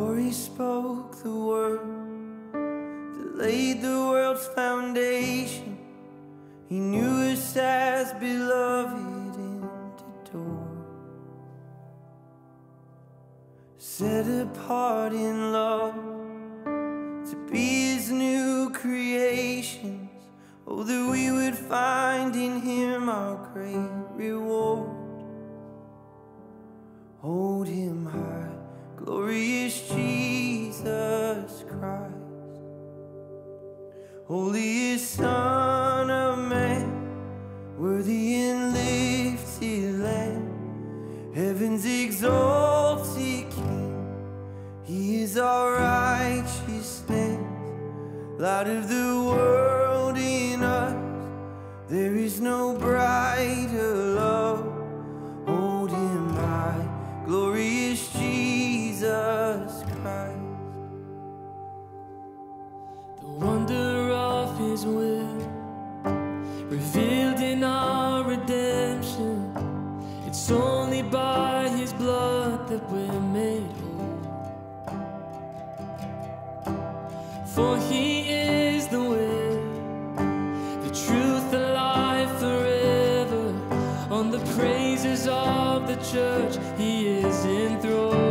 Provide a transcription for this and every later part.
Before he spoke the word that laid the world's foundation, he knew us as beloved and adored. Set apart in love to be his new creations. Oh, that we would find in him our great reward. Hold him high, light of the world in us. There is no brighter love. Hold him high, glorious Jesus Christ. The wonder of His will, revealed in our redemption. It's only by His blood that we're made whole. For He praises of the church, He is enthroned.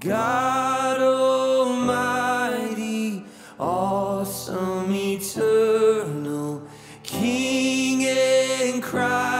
God Almighty, awesome, eternal, King and Christ,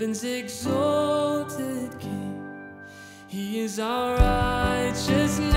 heaven's exalted King. He is our righteousness,